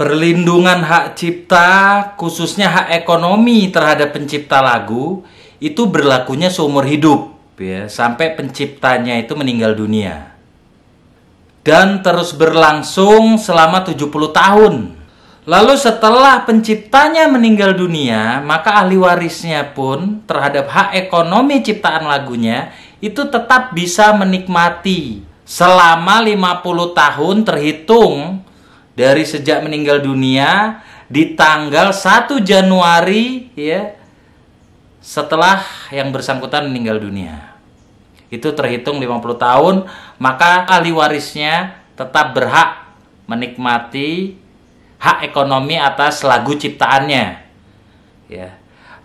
perlindungan hak cipta, khususnya hak ekonomi terhadap pencipta lagu, itu berlakunya seumur hidup, ya, sampai penciptanya itu meninggal dunia. Dan terus berlangsung selama 70 tahun. Lalu setelah penciptanya meninggal dunia, maka ahli warisnya pun terhadap hak ekonomi ciptaan lagunya itu tetap bisa menikmati selama 50 tahun terhitung dari sejak meninggal dunia di tanggal 1 Januari ya setelah yang bersangkutan meninggal dunia. Itu terhitung 50 tahun, maka ahli warisnya tetap berhak menikmati hak ekonomi atas lagu ciptaannya. Ya.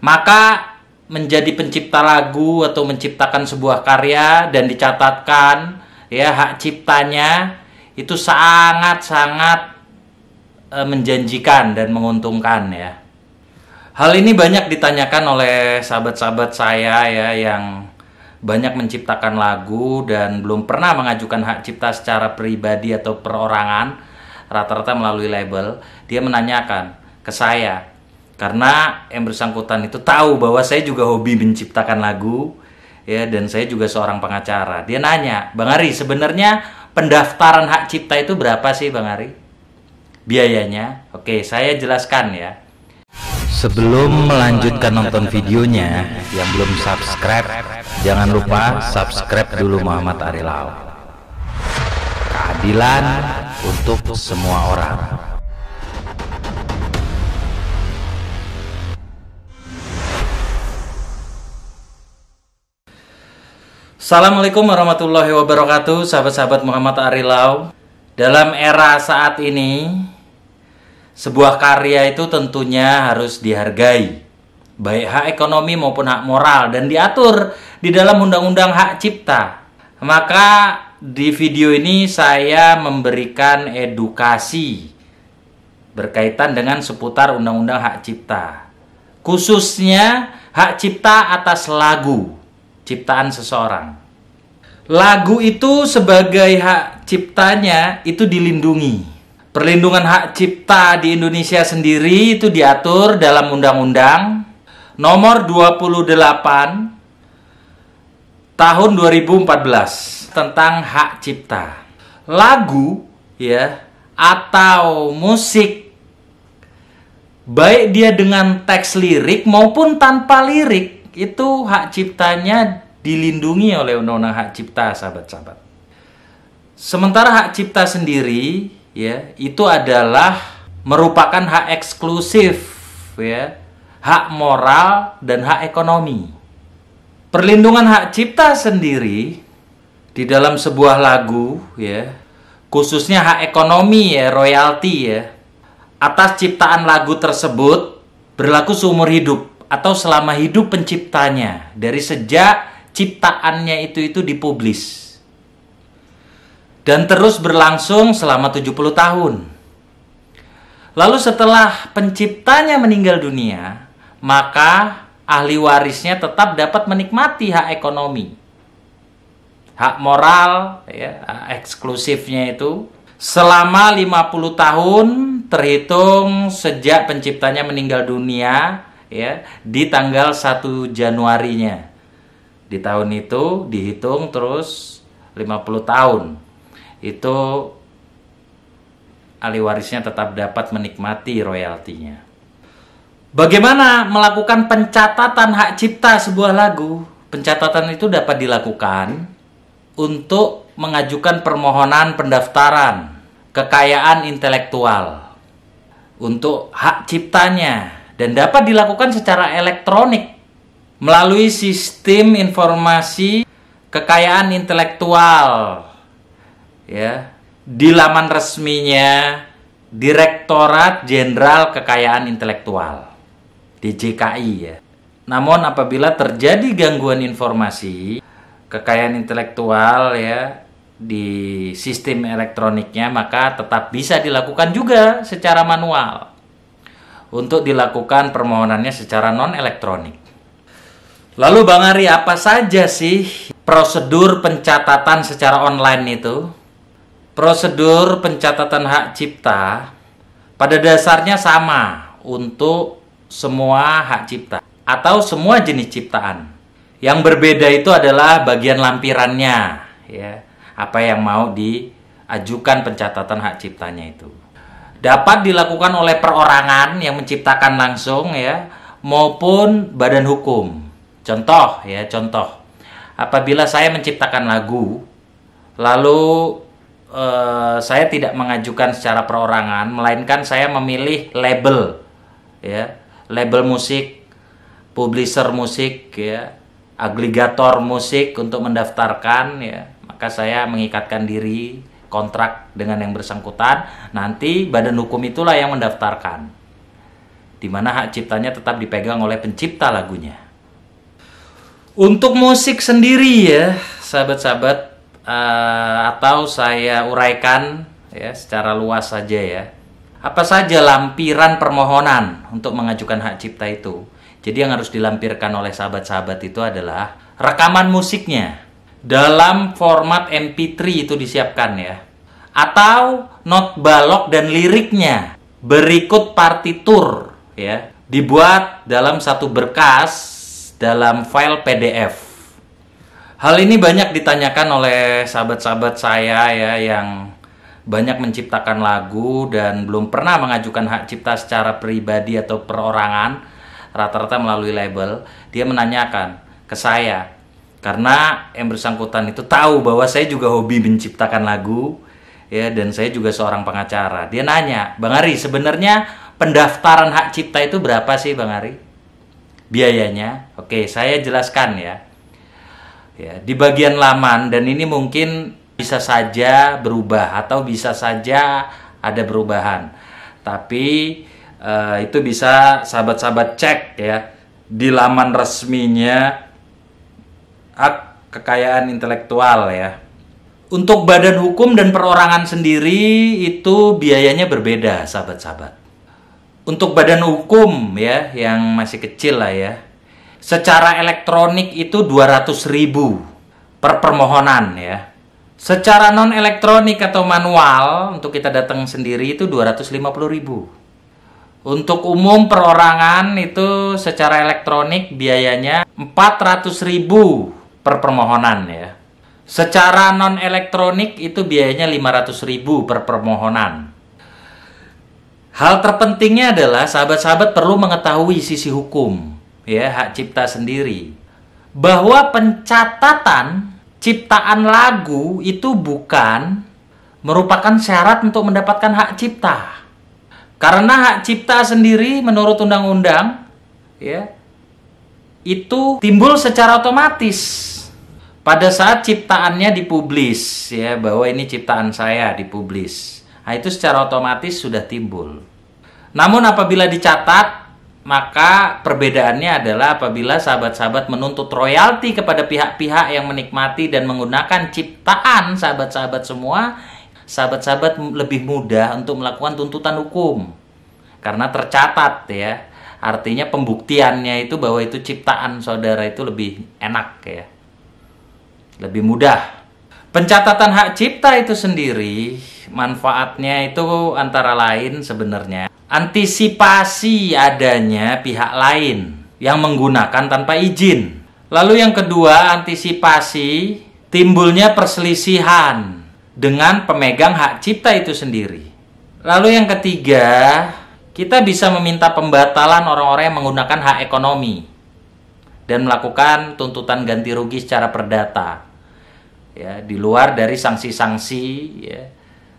Maka menjadi pencipta lagu atau menciptakan sebuah karya dan dicatatkan ya hak ciptanya itu sangat-sangat menjanjikan dan menguntungkan ya. Hal ini banyak ditanyakan oleh sahabat-sahabat saya ya yang banyak menciptakan lagu dan belum pernah mengajukan hak cipta secara pribadi atau perorangan, rata-rata melalui label. Dia menanyakan ke saya karena yang bersangkutan itu tahu bahwa saya juga hobi menciptakan lagu ya dan saya juga seorang pengacara. Dia nanya, "Bang Ari, sebenarnya pendaftaran hak cipta itu berapa sih, Bang Ari?" Biayanya. Oke, saya jelaskan ya. Sebelum melanjutkan nonton videonya, yang belum subscribe, jangan lupa subscribe dulu Muhammad Arilau. Keadilan untuk semua orang. Assalamualaikum warahmatullahi wabarakatuh, sahabat-sahabat Muhammad Arilau. Dalam era saat ini, sebuah karya itu tentunya harus dihargai, baik hak ekonomi maupun hak moral, dan diatur di dalam Undang-Undang Hak Cipta. Maka di video ini saya memberikan edukasi berkaitan dengan seputar Undang-Undang Hak Cipta, khususnya hak cipta atas lagu ciptaan seseorang. Lagu itu sebagai hak ciptanya itu dilindungi. Perlindungan hak cipta di Indonesia sendiri itu diatur dalam Undang-Undang Nomor 28 Tahun 2014 tentang hak cipta. Lagu ya atau musik baik dia dengan teks lirik maupun tanpa lirik itu hak ciptanya dilindungi oleh undang-undang hak cipta sahabat-sahabat. Sementara hak cipta sendiri ya itu adalah merupakan hak eksklusif ya, hak moral dan hak ekonomi. Perlindungan hak cipta sendiri di dalam sebuah lagu ya, khususnya hak ekonomi ya, royalti ya, atas ciptaan lagu tersebut berlaku seumur hidup atau selama hidup penciptanya. Dari sejak ciptaannya itu itu dipublis dan terus berlangsung selama 70 tahun. Lalu setelah penciptanya meninggal dunia, maka ahli warisnya tetap dapat menikmati hak ekonomi. Hak moral ya, eksklusifnya itu selama 50 tahun terhitung sejak penciptanya meninggal dunia ya di tanggal 1 Januarinya. Di tahun itu dihitung terus 50 tahun. Itu ahli warisnya tetap dapat menikmati royaltinya. Bagaimana melakukan pencatatan hak cipta sebuah lagu? Pencatatan itu dapat dilakukan untuk mengajukan permohonan pendaftaran kekayaan intelektual untuk hak ciptanya dan dapat dilakukan secara elektronik melalui sistem informasi kekayaan intelektual ya di laman resminya Direktorat Jenderal Kekayaan Intelektual DJKI ya. Namun apabila terjadi gangguan informasi kekayaan intelektual ya di sistem elektroniknya maka tetap bisa dilakukan juga secara manual untuk dilakukan permohonannya secara non elektronik. Lalu Bang Ari, apa saja sih prosedur pencatatan secara online itu? Prosedur pencatatan hak cipta pada dasarnya sama untuk semua hak cipta atau semua jenis ciptaan. Yang berbeda itu adalah bagian lampirannya, ya. Apa yang mau diajukan pencatatan hak ciptanya itu. Dapat dilakukan oleh perorangan yang menciptakan langsung ya maupun badan hukum. Contoh ya, contoh. Apabila saya menciptakan lagu lalu eh, saya tidak mengajukan secara perorangan melainkan saya memilih label ya, label musik, publisher musik ya, agregator musik untuk mendaftarkan ya. Maka saya mengikatkan diri kontrak dengan yang bersangkutan. Nanti badan hukum itulah yang mendaftarkan. Di mana hak ciptanya tetap dipegang oleh pencipta lagunya. Untuk musik sendiri ya sahabat-sahabat uh, atau saya uraikan ya secara luas saja ya apa saja lampiran permohonan untuk mengajukan hak cipta itu jadi yang harus dilampirkan oleh sahabat-sahabat itu adalah rekaman musiknya dalam format MP3 itu disiapkan ya. Atau not balok dan liriknya berikut partitur ya, dibuat dalam satu berkas dalam file PDF. Hal ini banyak ditanyakan oleh sahabat-sahabat saya ya yang banyak menciptakan lagu dan belum pernah mengajukan hak cipta secara pribadi atau perorangan rata-rata melalui label, dia menanyakan ke saya karena yang bersangkutan itu tahu bahwa saya juga hobi menciptakan lagu ya dan saya juga seorang pengacara. Dia nanya, "Bang Ari, sebenarnya pendaftaran hak cipta itu berapa sih, Bang Ari?" Biayanya. Oke, saya jelaskan ya. Ya, di bagian laman dan ini mungkin bisa saja berubah atau bisa saja ada perubahan. Tapi uh, itu bisa sahabat-sahabat cek ya di laman resminya hak kekayaan intelektual ya. Untuk badan hukum dan perorangan sendiri itu biayanya berbeda sahabat-sahabat. Untuk badan hukum ya yang masih kecil lah ya. Secara elektronik itu 200 ribu per permohonan ya. Secara non elektronik atau manual untuk kita datang sendiri itu 250 ribu. Untuk umum perorangan itu secara elektronik biayanya 400.000 per permohonan ya. Secara non elektronik itu biayanya 500.000 per permohonan. Hal terpentingnya adalah sahabat-sahabat perlu mengetahui sisi hukum ya hak cipta sendiri. Bahwa pencatatan ciptaan lagu itu bukan merupakan syarat untuk mendapatkan hak cipta. Karena hak cipta sendiri menurut undang-undang ya itu timbul secara otomatis pada saat ciptaannya dipublis ya bahwa ini ciptaan saya dipublis. Nah, itu secara otomatis sudah timbul. Namun apabila dicatat maka perbedaannya adalah apabila sahabat-sahabat menuntut royalti kepada pihak-pihak yang menikmati dan menggunakan ciptaan sahabat-sahabat semua sahabat-sahabat lebih mudah untuk melakukan tuntutan hukum. Karena tercatat ya artinya pembuktiannya itu bahwa itu ciptaan saudara itu lebih enak ya. Lebih mudah. Pencatatan hak cipta itu sendiri manfaatnya itu antara lain sebenarnya antisipasi adanya pihak lain yang menggunakan tanpa izin lalu yang kedua antisipasi timbulnya perselisihan dengan pemegang hak cipta itu sendiri. Lalu yang ketiga, kita bisa meminta pembatalan orang-orang yang menggunakan hak ekonomi dan melakukan tuntutan ganti rugi secara perdata. Ya, di luar dari sanksi-sanksi ya,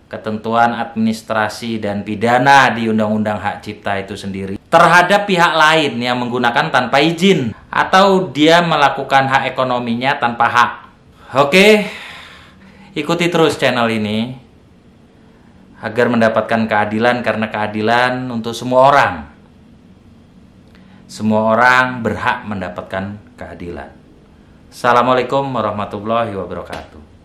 ketentuan administrasi dan pidana di Undang-Undang Hak Cipta itu sendiri terhadap pihak lain yang menggunakan tanpa izin atau dia melakukan hak ekonominya tanpa hak. Oke, Ikuti terus channel ini agar mendapatkan keadilan karena keadilan untuk semua orang. Semua orang berhak mendapatkan keadilan. Assalamualaikum warahmatullahi wabarakatuh.